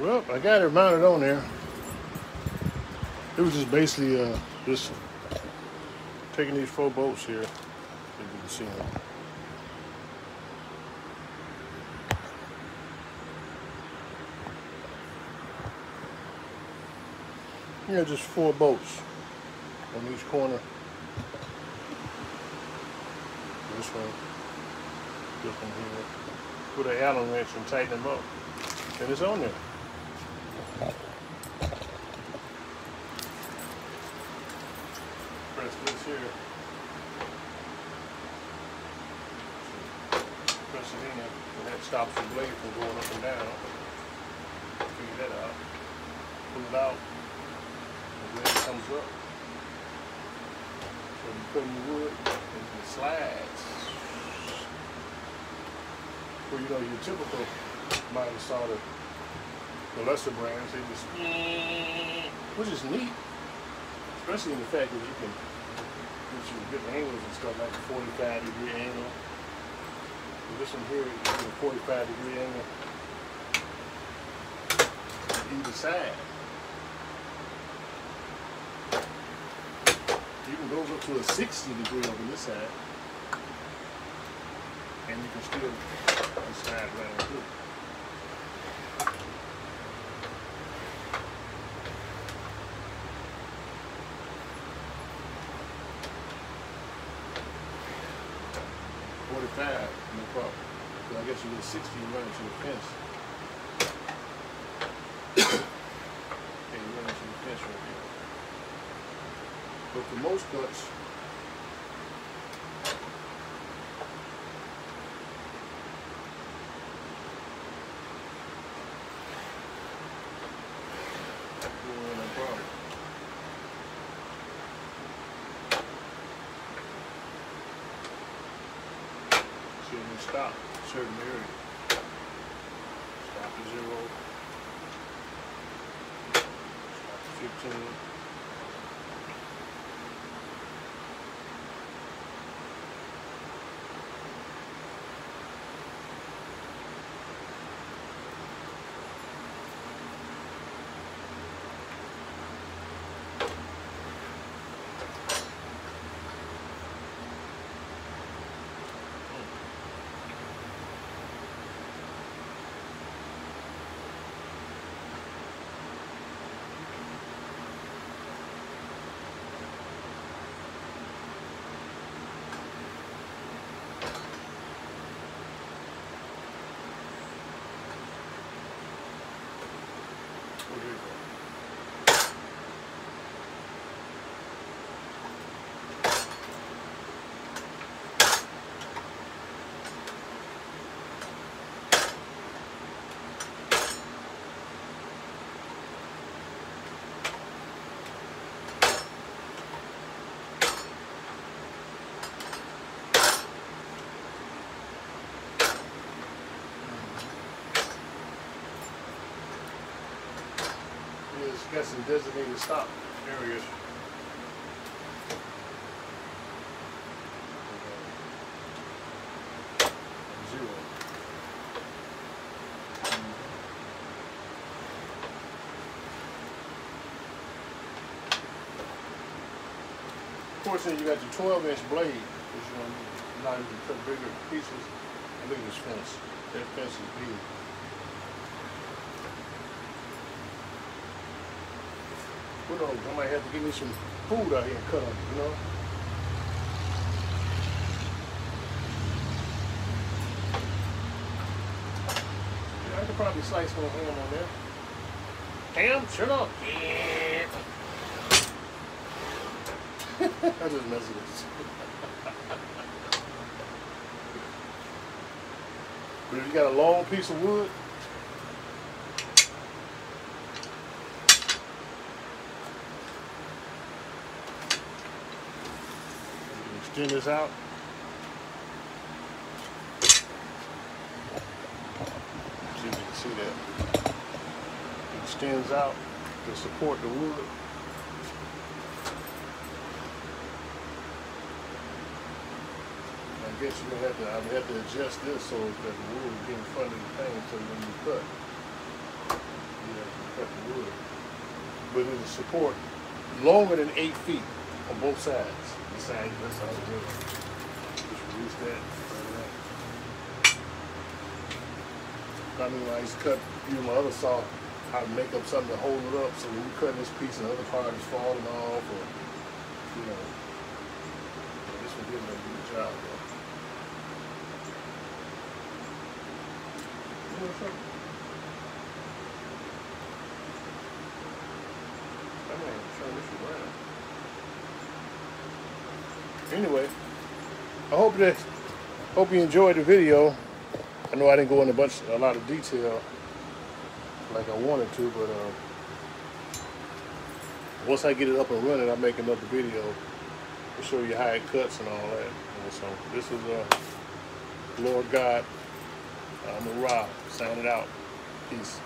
Well, I got it mounted on there. It was just basically uh, just taking these four bolts here, if you can see them. Yeah, just four bolts on each corner. This one, this one here. Put an Allen wrench and tighten them up. And it's on there. Press this here. Press it in, and that stops the blade from going up and down. Figure that out. Pull it out. The blade comes up. So you put in the wood, and it slides. Well, you know, your typical miter saw the, lesser brands, they just, which is neat, especially in the fact that you can get you good angles and stuff like a 45 degree angle. But this one here, get a 45 degree angle either side. Even goes up to a 60 degree over this side. And you can still slide right on through. Forty-five, no problem. So I guess you get sixty, you to the fence. Okay, you into the fence right. But for most cuts, stop certain area. Stop to zero. Stop 15. Rodrigo. Got some designated stop areas. You got your 12 inch blade, which you you're not even cut bigger pieces. Look at this fence. That fence is big. Who knows? I might have to give me some food out here and cut on you know? Yeah, I could probably slice some ham on there. Ham? Shut up. Yeah. I just messing with but if you got a long piece of wood, you extend this out. See if you can see that. It extends out to support the wood. I guess gonna have to, I would have to adjust this so that the wood will get in front of the thing so when you cut, you cut the wood. but it'll support longer than eight feet on both sides. This side, this side, just release that. I mean, I used to cut, use my other saw, how to make up something to hold it up, so when you cut this piece the other part is falling off, or, you know, this one didn't a good job, though. You know something? I might have to turn this around. Anyway, I hope that hope you enjoyed the video. I know I didn't go into a bunch a lot of detail like I wanted to, but uh, once I get it up and running, I'll make another video to show you how it cuts and all that. And so this is uh, Lord God, I'm a Rob, signing out. Peace.